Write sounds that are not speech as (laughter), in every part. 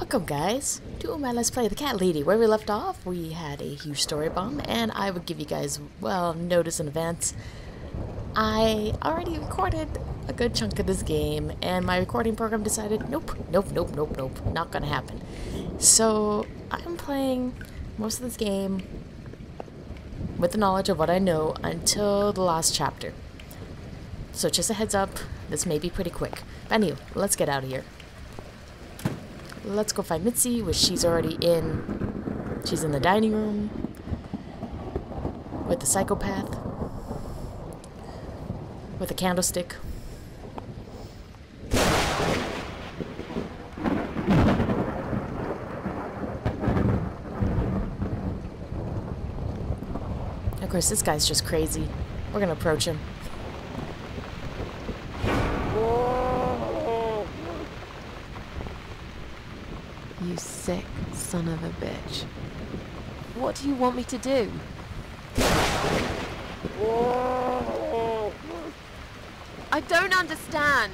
Welcome guys to my Let's Play The Cat Lady. Where we left off, we had a huge story bomb, and I would give you guys, well, notice in advance. I already recorded a good chunk of this game, and my recording program decided, nope, nope, nope, nope, nope, not gonna happen. So, I'm playing most of this game with the knowledge of what I know until the last chapter. So just a heads up, this may be pretty quick. But anyway, let's get out of here. Let's go find Mitzi, which she's already in. She's in the dining room with the psychopath with a candlestick. Of course, this guy's just crazy. We're gonna approach him. Sick son of a bitch. What do you want me to do? I don't understand.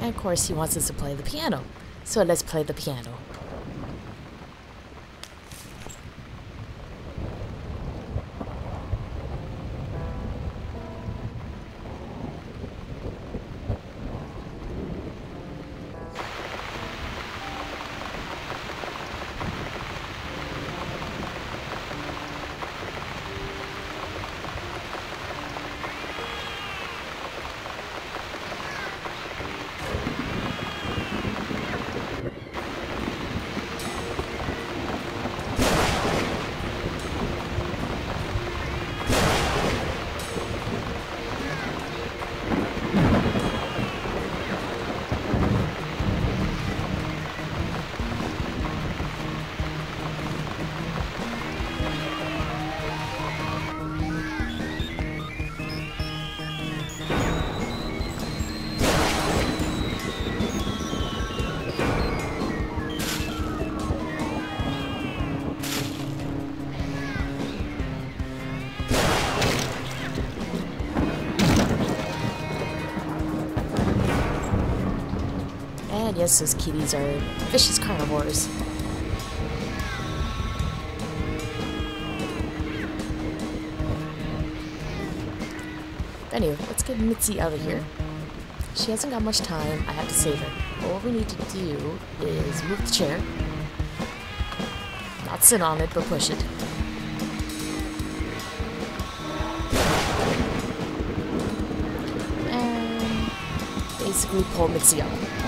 And of course, he wants us to play the piano. So let's play the piano. Yes, those kitties are vicious carnivores. Anyway, let's get Mitzi out of here. She hasn't got much time. I have to save her. All we need to do is move the chair. Not sit on it, but push it. And basically pull Mitzi up.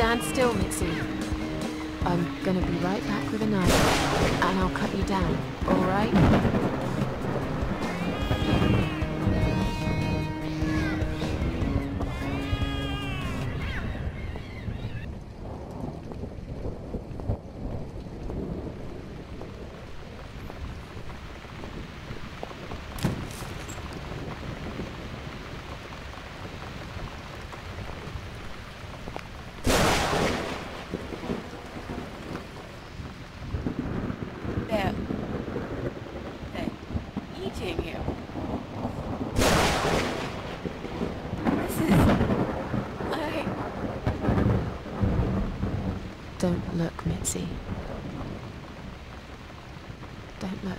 Stand still, Mitzi. I'm gonna be right back with a knife, and I'll cut you down, alright? Don't look, Mitzi. Don't look.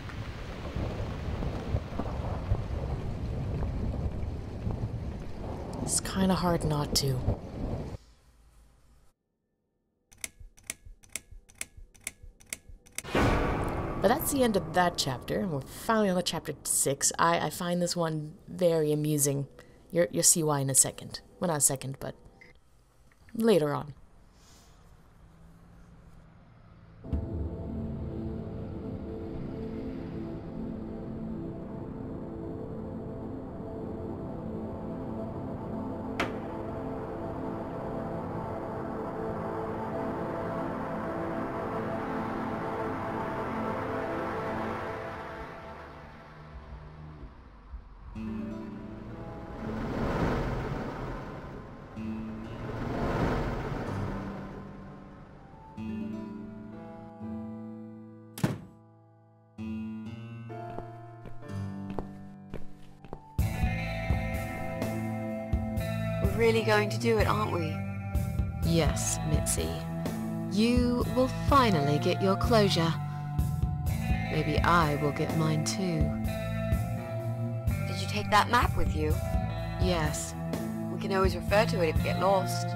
It's kind of hard not to. But that's the end of that chapter, and we're finally on to chapter six. I, I find this one very amusing. You're, you'll see why in a second. Well, not a second, but later on. Really going to do it, aren't we? Yes, Mitzi. You will finally get your closure. Maybe I will get mine too. Did you take that map with you? Yes. We can always refer to it if we get lost.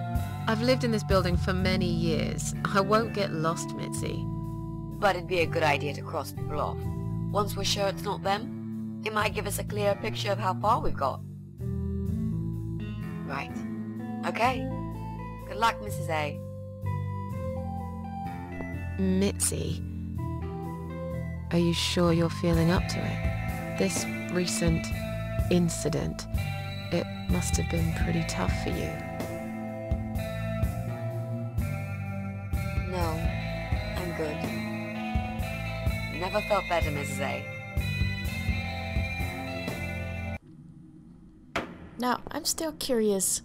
I've lived in this building for many years. I won't get lost, Mitzi. But it'd be a good idea to cross people off. Once we're sure it's not them, it might give us a clearer picture of how far we've got. Right. Okay. Good luck, Mrs. A. Mitzi, are you sure you're feeling up to it? This recent incident, it must have been pretty tough for you. No, I'm good. Never felt better, Mrs. A. Now, I'm still curious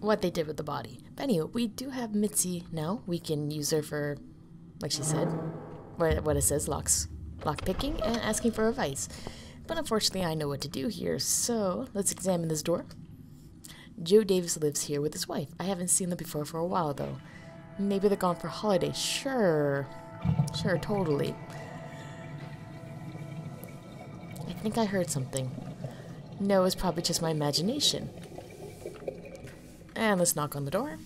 what they did with the body. But anyway, we do have Mitzi now. We can use her for, like she said, what it says, locks, lock picking and asking for advice. But unfortunately, I know what to do here, so let's examine this door. Joe Davis lives here with his wife. I haven't seen them before for a while, though. Maybe they're gone for holiday. Sure. Sure, totally. I think I heard something. No, it's probably just my imagination. And let's knock on the door.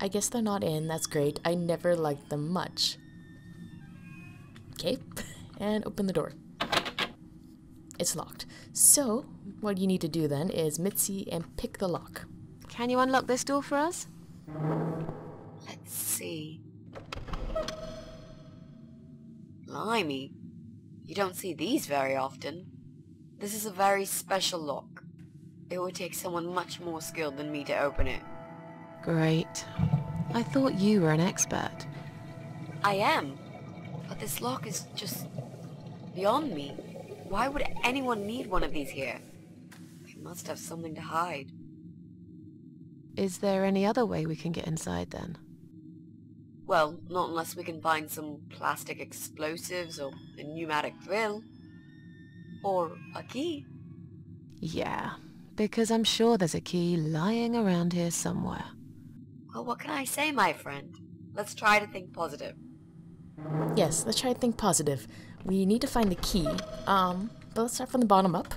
I guess they're not in, that's great. I never liked them much. Okay, (laughs) and open the door. It's locked. So, what you need to do then is Mitzi and pick the lock. Can you unlock this door for us? Let's see. Blimey. You don't see these very often. This is a very special lock. It would take someone much more skilled than me to open it. Great. I thought you were an expert. I am. But this lock is just beyond me. Why would anyone need one of these here? They must have something to hide. Is there any other way we can get inside then? Well, not unless we can find some plastic explosives or a pneumatic drill. Or a key. Yeah, because I'm sure there's a key lying around here somewhere. Well, what can I say, my friend? Let's try to think positive. Yes, let's try to think positive. We need to find the key. Um, but let's start from the bottom up.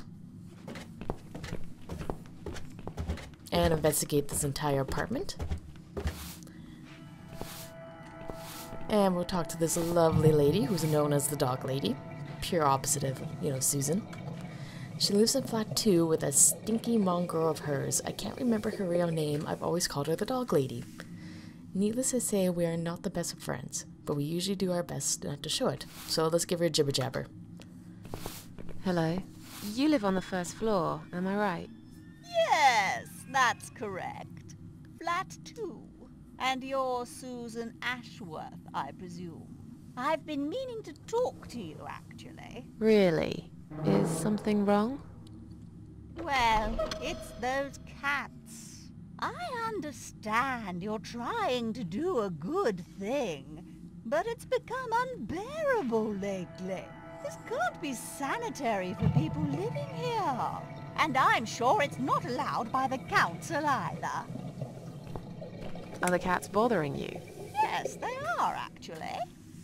And investigate this entire apartment. And we'll talk to this lovely lady who's known as the dog lady. Pure opposite of, you know, Susan. She lives in flat 2 with a stinky mongrel of hers. I can't remember her real name. I've always called her the dog lady. Needless to say, we are not the best of friends, but we usually do our best not to show it. So let's give her a jibber jabber. Hello. You live on the first floor, am I right? Yes, that's correct. Flat two. And you're Susan Ashworth, I presume. I've been meaning to talk to you, actually. Really? Is something wrong? Well, it's those cats. I understand you're trying to do a good thing, but it's become unbearable lately. This can't be sanitary for people living here. And I'm sure it's not allowed by the council either. Are the cats bothering you? Yes, they are, actually.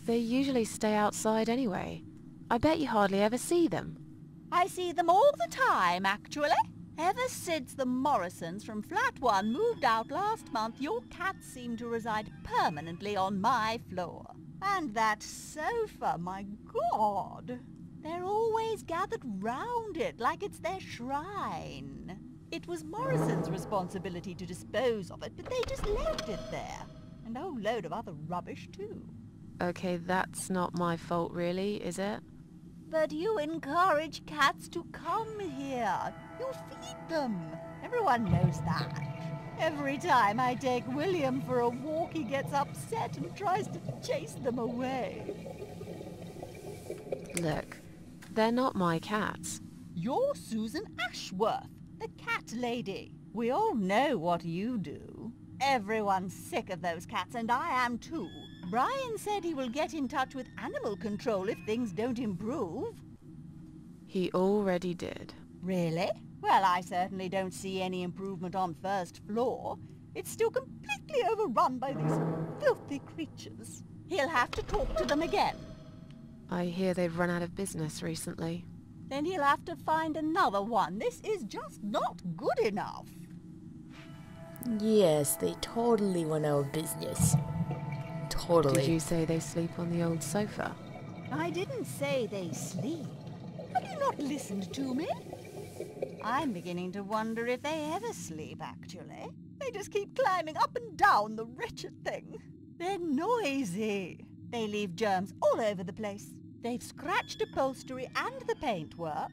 They usually stay outside anyway. I bet you hardly ever see them. I see them all the time, actually. Ever since the Morrisons from Flat 1 moved out last month, your cats seem to reside permanently on my floor. And that sofa, my God! They're always gathered round it like it's their shrine. It was Morrison's responsibility to dispose of it, but they just left it there. And a whole load of other rubbish, too. Okay, that's not my fault really, is it? But you encourage cats to come here. You feed them. Everyone knows that. Every time I take William for a walk, he gets upset and tries to chase them away. Look, they're not my cats. You're Susan Ashworth, the cat lady. We all know what you do. Everyone's sick of those cats, and I am too. Brian said he will get in touch with animal control if things don't improve. He already did. Really? Well, I certainly don't see any improvement on first floor. It's still completely overrun by these filthy creatures. He'll have to talk to them again. I hear they've run out of business recently. Then he'll have to find another one. This is just not good enough. Yes, they totally went our business. Totally. Did you say they sleep on the old sofa? I didn't say they sleep. Have you not listened to me? I'm beginning to wonder if they ever sleep, actually. They just keep climbing up and down the wretched thing. They're noisy. They leave germs all over the place. They've scratched upholstery and the paintwork.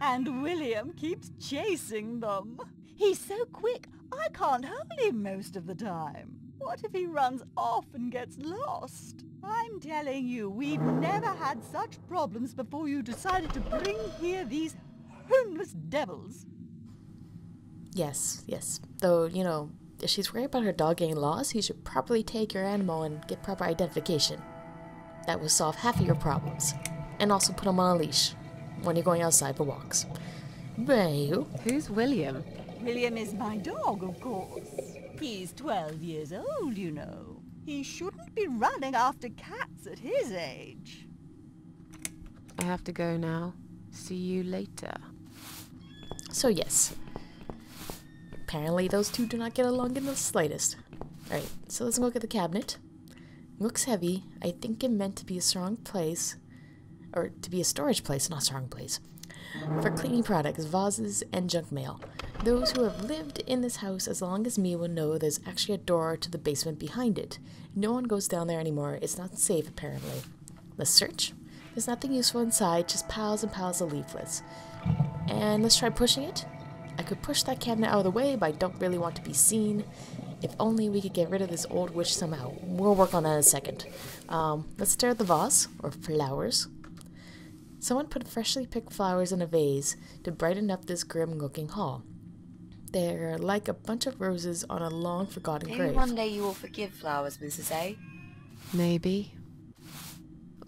And William keeps chasing them. He's so quick, I can't hold him most of the time. What if he runs off and gets lost? I'm telling you, we've never had such problems before you decided to bring here these homeless devils. Yes, yes. Though, you know, if she's worried about her dog getting lost, you should properly take your animal and get proper identification. That will solve half of your problems. And also put him on a leash when you're going outside for walks. Well, Who's William? William is my dog, of course. He's 12 years old, you know. He shouldn't be running after cats at his age. I have to go now. See you later. so yes. Apparently those two do not get along in the slightest. Alright, so let's look at the cabinet. Looks heavy. I think it meant to be a strong place. Or to be a storage place, not a strong place. For cleaning products, vases, and junk mail. Those who have lived in this house as long as me will know there's actually a door to the basement behind it. No one goes down there anymore. It's not safe, apparently. Let's search. There's nothing useful inside, just piles and piles of leaflets. And let's try pushing it. I could push that cabinet out of the way, but I don't really want to be seen. If only we could get rid of this old witch somehow. We'll work on that in a second. Um, let's stare at the vase, or flowers. Someone put freshly picked flowers in a vase to brighten up this grim looking hall. They're like a bunch of roses on a long forgotten grave. Maybe grave. one day you will forgive flowers, Mrs. A. Maybe.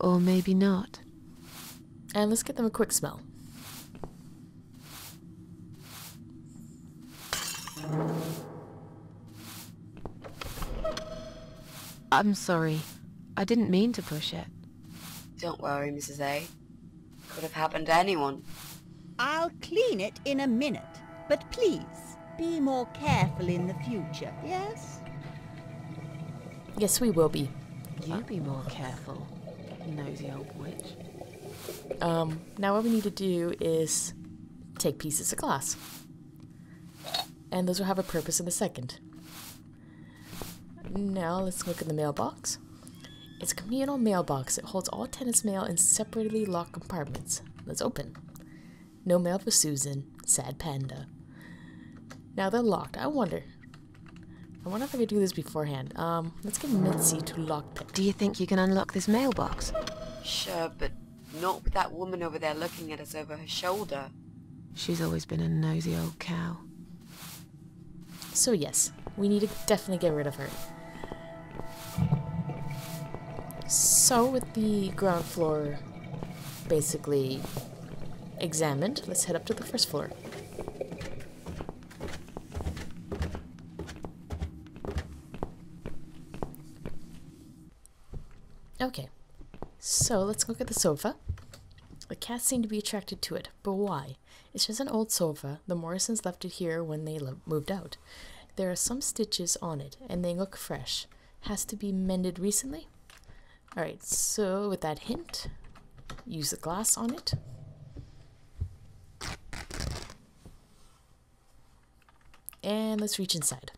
Or maybe not. And let's get them a quick smell. I'm sorry. I didn't mean to push it. Don't worry, Mrs. A. Could have happened to anyone. I'll clean it in a minute. But please, be more careful in the future, yes? Yes, we will be. You be more careful, nosy old witch. Um, now what we need to do is take pieces of glass. And those will have a purpose in a second. Now let's look in the mailbox. It's a communal mailbox. It holds all tenants' mail in separately locked compartments. Let's open. No mail for Susan. Sad panda. Now they're locked. I wonder. I wonder if I could do this beforehand. Um, let's get Mitzi to lockpick. Do you think you can unlock this mailbox? Sure, but not with that woman over there looking at us over her shoulder. She's always been a nosy old cow. So yes, we need to definitely get rid of her. So with the ground floor basically examined, let's head up to the first floor. Okay, so let's look at the sofa. The cats seem to be attracted to it, but why? It's just an old sofa. The Morrisons left it here when they moved out. There are some stitches on it, and they look fresh. Has to be mended recently? Alright, so with that hint, use the glass on it. And let's reach inside.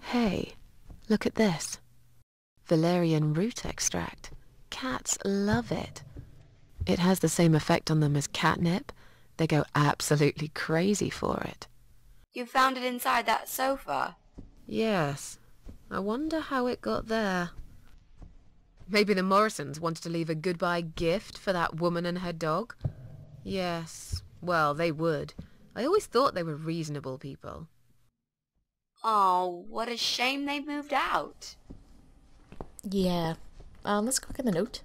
Hey, look at this. Valerian root extract. Cats love it. It has the same effect on them as catnip. They go absolutely crazy for it. You found it inside that sofa. Yes. I wonder how it got there. Maybe the Morrisons wanted to leave a goodbye gift for that woman and her dog? Yes. Well, they would. I always thought they were reasonable people. Oh, what a shame they moved out. Yeah. Um, let's go look at the note.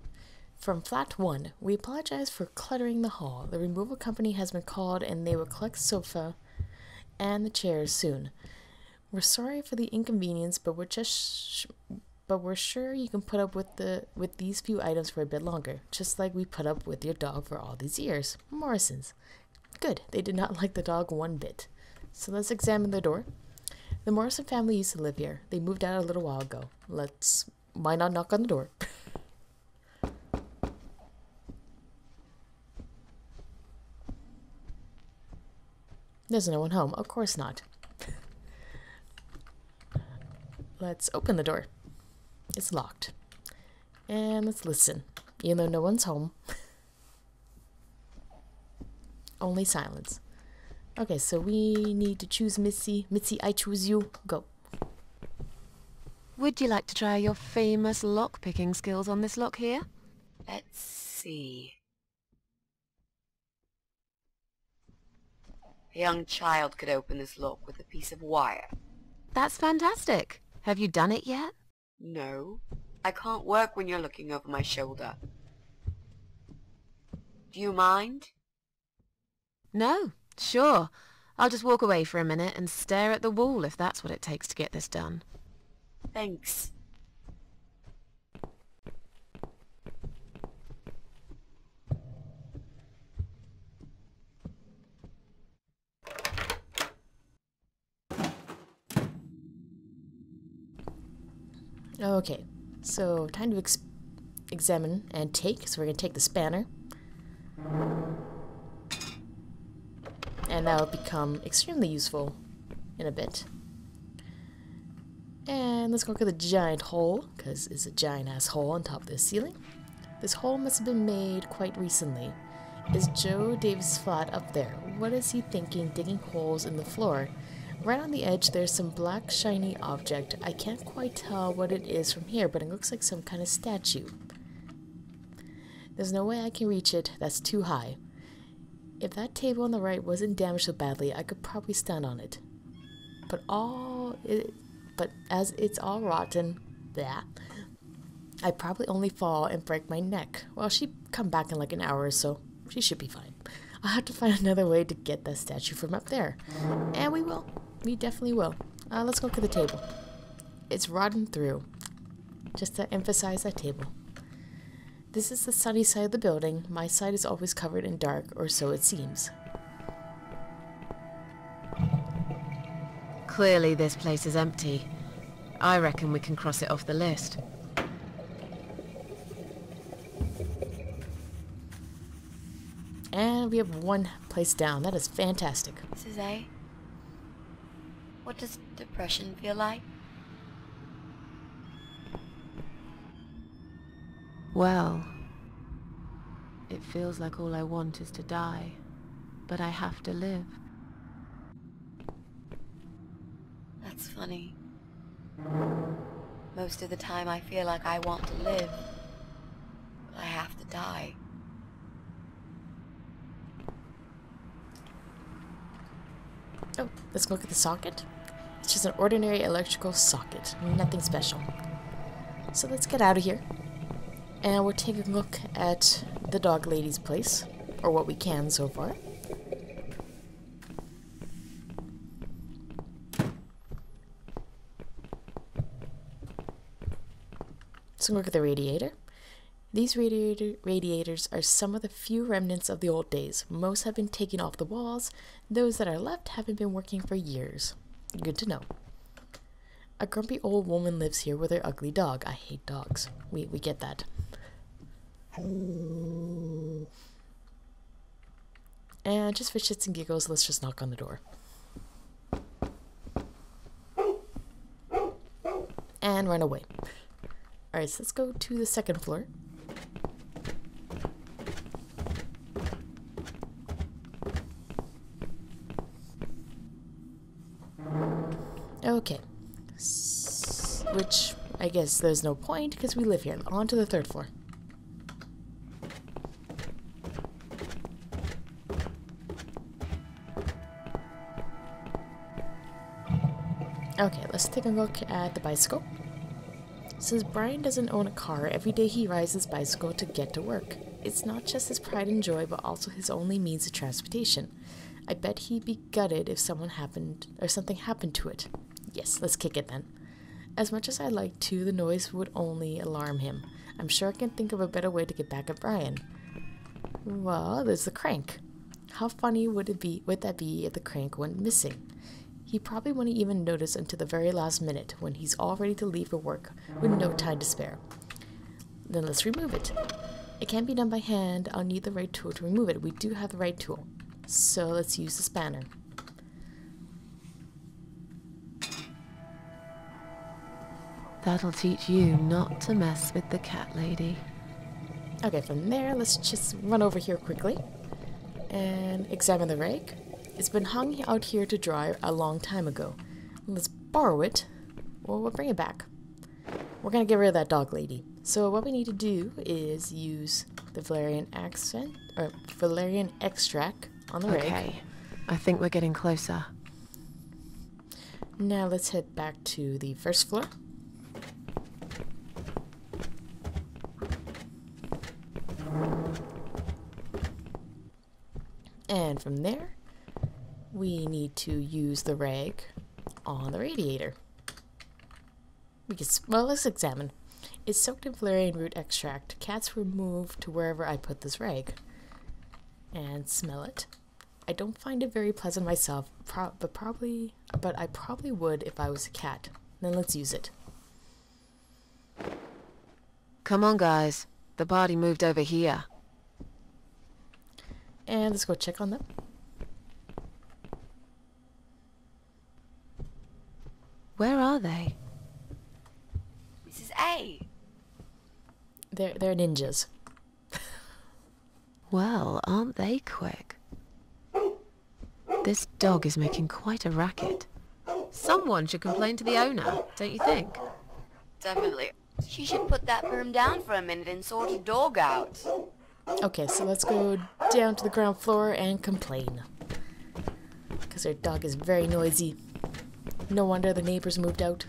From flat one, we apologize for cluttering the hall. The removal company has been called and they will collect sofa and the chairs soon. We're sorry for the inconvenience, but we're just but we're sure you can put up with the with these few items for a bit longer, just like we put up with your dog for all these years. Morrison's. Good. They did not (laughs) like the dog one bit. So let's examine the door. The Morrison family used to live here. They moved out a little while ago. Let's why not knock on the door? (laughs) There's no one home. Of course not. Let's open the door. It's locked. And let's listen. Even though no one's home. (laughs) Only silence. Okay, so we need to choose Missy. Mitzi, I choose you. Go. Would you like to try your famous lock-picking skills on this lock here? Let's see. A young child could open this lock with a piece of wire. That's fantastic. Have you done it yet? No, I can't work when you're looking over my shoulder. Do you mind? No, sure. I'll just walk away for a minute and stare at the wall if that's what it takes to get this done. Thanks. Okay, so time to ex- examine and take. So we're going to take the spanner. And that will become extremely useful in a bit. And let's go look at the giant hole, because it's a giant ass hole on top of the ceiling. This hole must have been made quite recently. Is Joe Davis flat up there? What is he thinking digging holes in the floor? Right on the edge, there's some black shiny object. I can't quite tell what it is from here, but it looks like some kind of statue. There's no way I can reach it. That's too high. If that table on the right wasn't damaged so badly, I could probably stand on it. But all it, but as it's all rotten, that I'd probably only fall and break my neck. Well, she'd come back in like an hour or so. She should be fine. I'll have to find (laughs) another way to get that statue from up there. And we will. We definitely will. Uh, let's go to the table. It's rotten through. Just to emphasize that table. This is the sunny side of the building. My side is always covered in dark, or so it seems. Clearly this place is empty. I reckon we can cross it off the list. And we have one place down. That is fantastic. Mrs. A? What does depression feel like? Well, it feels like all I want is to die, but I have to live. That's funny. Most of the time I feel like I want to live, but I have to die. Oh, let's look at the socket. Just an ordinary electrical socket, nothing special. So let's get out of here. And we'll take a look at the dog lady's place, or what we can so far. So look at the radiator. These radiator radiators are some of the few remnants of the old days. Most have been taken off the walls. Those that are left haven't been working for years. Good to know. A grumpy old woman lives here with her ugly dog. I hate dogs. We we get that. And just for shits and giggles, let's just knock on the door. And run away. Alright, so let's go to the second floor. Okay. S- which, I guess there's no point because we live here. On to the third floor. Okay, let's take a look at the bicycle. Since Brian doesn't own a car, every day he rides his bicycle to get to work. It's not just his pride and joy, but also his only means of transportation. I bet he'd be gutted if someone happened or something happened to it. Yes, let's kick it then. As much as I like to, the noise would only alarm him. I'm sure I can think of a better way to get back at Brian. Well, there's the crank. How funny would it be would that be if the crank went missing? He probably wouldn't even notice until the very last minute when he's all ready to leave for work with no time to spare. Then let's remove it. It can't be done by hand. I'll need the right tool to remove it. We do have the right tool. So let's use the spanner. That'll teach you not to mess with the cat lady. Okay, from there, let's just run over here quickly and examine the rake. It's been hung out here to dry a long time ago. Let's borrow it. or we'll bring it back. We're gonna get rid of that dog lady. So what we need to do is use the valerian accent or valerian extract on the rake. Okay, I think we're getting closer. Now let's head back to the first floor. And from there, we need to use the rag on the radiator. We can, well, let's examine. It's soaked in valerian root extract. Cats will move to wherever I put this rag. And smell it. I don't find it very pleasant myself, pro but probably, but I probably would if I was a cat. Then let's use it. Come on, guys. The body moved over here. And let's go check on them. Where are they? Mrs. A. They're they're ninjas. (laughs) Well, aren't they quick? This dog is making quite a racket. Someone should complain to the owner, don't you think? Definitely. She should put that broom down for a minute and sort a dog out. Okay, so let's go down to the ground floor and complain. Because our dog is very noisy. No wonder the neighbors moved out.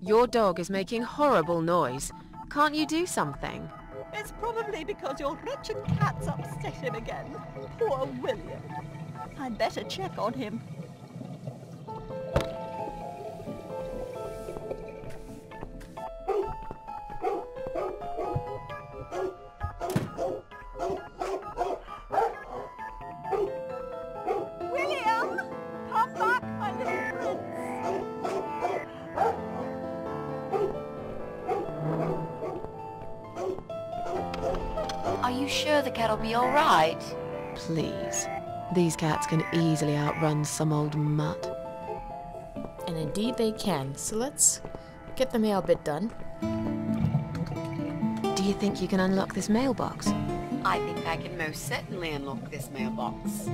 Your dog is making horrible noise. Can't you do something? It's probably because your wretched cat's upset him again. Poor William. I'd better check on him. William! Come back, my little prince! Are you sure the cat'll be alright? Please. These cats can easily outrun some old mutt. And indeed they can. So let's get the mail bit done. Do you think you can unlock this mailbox? I think I can most certainly unlock this mailbox.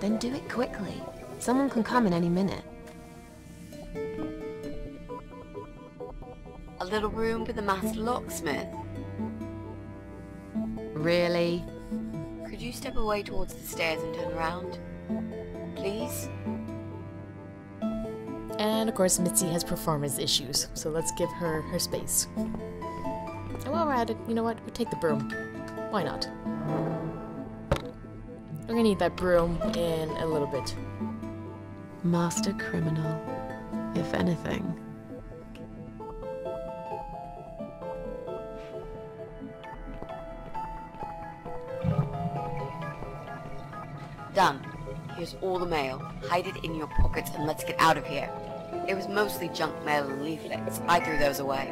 Then do it quickly. Someone can come in any minute. A little room with a master locksmith. Really? Could you step away towards the stairs and turn around? Please? And of course, Mitzi has performance issues, so let's give her her space. And while we're at it, you know what? We'll take the broom. Why not? We're gonna need that broom in a little bit. Master criminal. If anything. Done. Here's all the mail. Hide it in your pockets and let's get out of here. It was mostly junk mail and leaflets. I threw those away.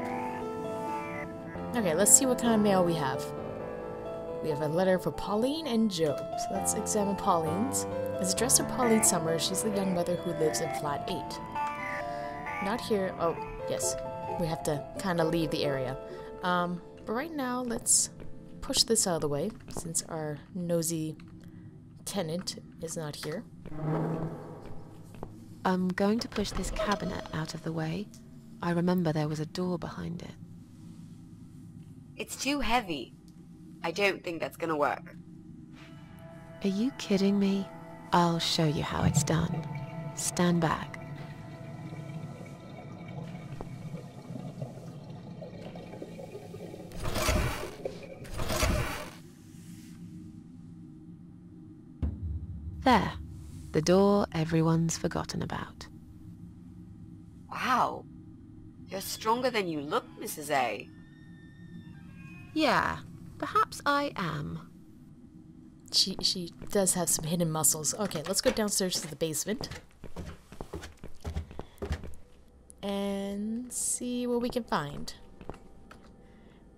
Okay, let's see what kind of mail we have. We have a letter for Pauline and Joe. So let's examine Pauline's. It's addressed to Pauline Summers. She's the young mother who lives in flat 8. Not here. Oh, yes. We have to kind of leave the area. Um, but right now, let's push this out of the way since our nosy tenant is not here. I'm going to push this cabinet out of the way. I remember there was a door behind it. It's too heavy. I don't think that's gonna work. Are you kidding me? I'll show you how it's done. Stand back. There. The door everyone's forgotten about. Wow. You're stronger than you look, Mrs. A. Yeah, perhaps I am. She she does have some hidden muscles. Okay, let's go downstairs to the basement. And see what we can find.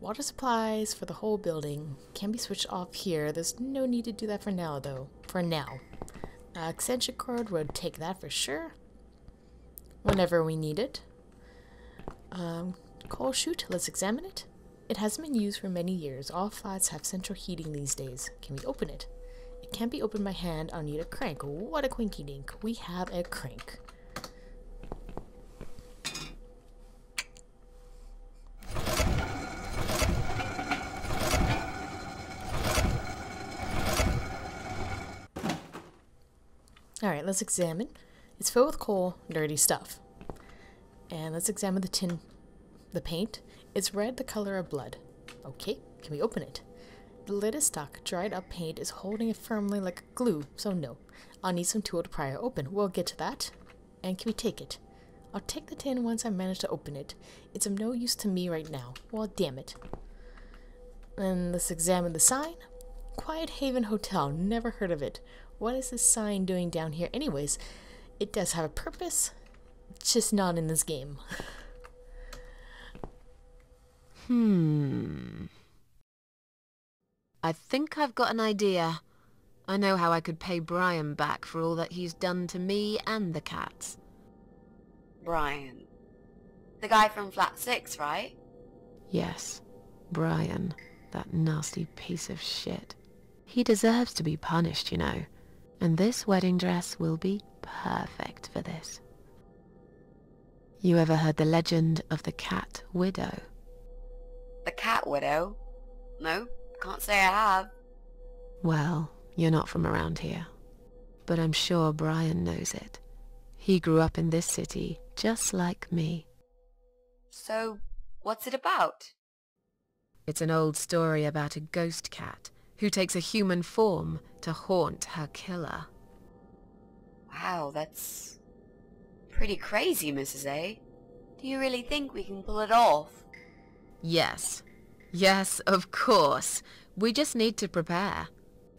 Water supplies for the whole building can be switched off here. There's no need to do that for now, though. For now. Uh, extension cord would take that for sure. Whenever we need it. Um, coal chute, let's examine it. It hasn't been used for many years. All flats have central heating these days. Can we open it? It can't be opened by hand. I'll need a crank. What a quinky dink. We have a crank. Alright, let's examine. It's filled with coal, dirty stuff. And let's examine the tin, the paint. It's red, the color of blood. Okay, can we open it? The lid is stuck. Dried up paint is holding it firmly like glue, so no. I'll need some tool to pry it open. We'll get to that. And can we take it? I'll take the tin once I manage to open it. It's of no use to me right now. Well, damn it. And let's examine the sign. Quiet Haven Hotel. Never heard of it. What is this sign doing down here anyways? It does have a purpose, just not in this game. (laughs) Hmm. I think I've got an idea. I know how I could pay Brian back for all that he's done to me and the cats. Brian. The guy from Flat 6, right? Yes, Brian. That nasty piece of shit. He deserves to be punished, you know. And this wedding dress will be perfect for this. You ever heard the legend of the cat widow? The cat widow? No, can't say I have. Well, you're not from around here. But I'm sure Brian knows it. He grew up in this city, just like me. So, what's it about? It's an old story about a ghost cat who takes a human form to haunt her killer. Wow, that's pretty crazy, Mrs. A. Do you really think we can pull it off? Yes. Yes, of course. We just need to prepare.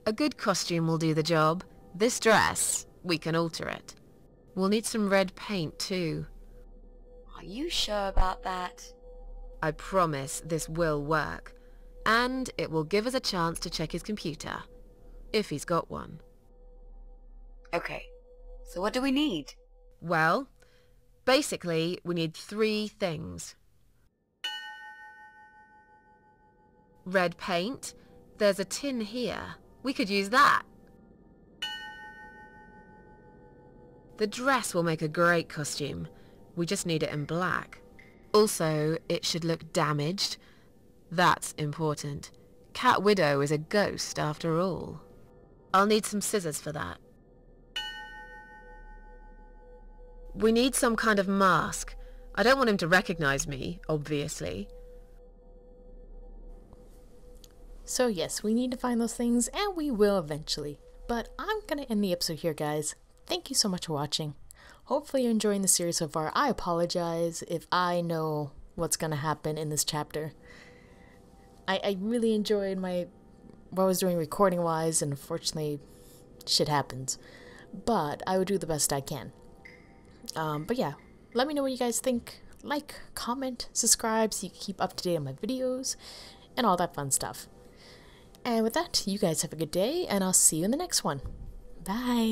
A good costume will do the job. This dress, we can alter it. We'll need some red paint too. Are you sure about that? I promise this will work. And it will give us a chance to check his computer. If he's got one. Okay, so what do we need? Well, basically, we need three things. Red paint. There's a tin here. We could use that. The dress will make a great costume. We just need it in black. Also, it should look damaged. That's important. Cat Widow is a ghost after all. I'll need some scissors for that. We need some kind of mask. I don't want him to recognize me, obviously. So yes, we need to find those things, and we will eventually. But I'm gonna end the episode here, guys. Thank you so much for watching. Hopefully you're enjoying the series so far. I apologize if I know what's gonna happen in this chapter. I, I really enjoyed my what I was doing recording wise, and unfortunately, shit happens. But I would do the best I can. Um, but yeah, let me know what you guys think. Like, comment, subscribe so you can keep up to date on my videos, and all that fun stuff. And with that, you guys have a good day, and I'll see you in the next one. Bye.